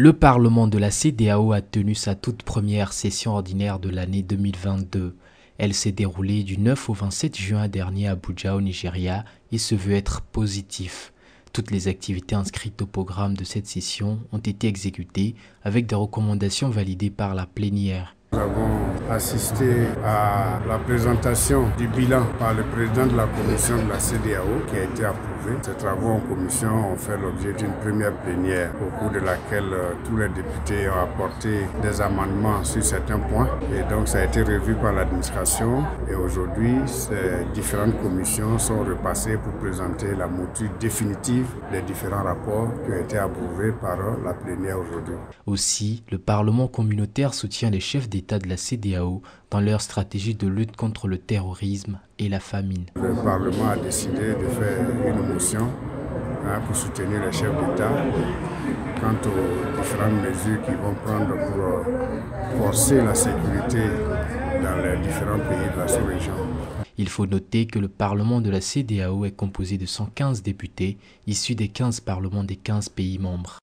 Le Parlement de la CDAO a tenu sa toute première session ordinaire de l'année 2022. Elle s'est déroulée du 9 au 27 juin dernier à Abuja au Nigeria et se veut être positif. Toutes les activités inscrites au programme de cette session ont été exécutées avec des recommandations validées par la plénière. Assisté à la présentation du bilan par le président de la commission de la CDAO qui a été approuvé. Ces travaux en commission ont fait l'objet d'une première plénière au cours de laquelle euh, tous les députés ont apporté des amendements sur certains points et donc ça a été revu par l'administration et aujourd'hui ces différentes commissions sont repassées pour présenter la mouture définitive des différents rapports qui ont été approuvés par la plénière aujourd'hui. Aussi, le Parlement communautaire soutient les chefs d'État de la CDAO dans leur stratégie de lutte contre le terrorisme et la famine. Le Parlement a décidé de faire une motion hein, pour soutenir les chefs d'État quant aux différentes mesures qu'ils vont prendre pour euh, forcer la sécurité dans les différents pays de la sous-région. Il faut noter que le Parlement de la CDAO est composé de 115 députés issus des 15 parlements des 15 pays membres.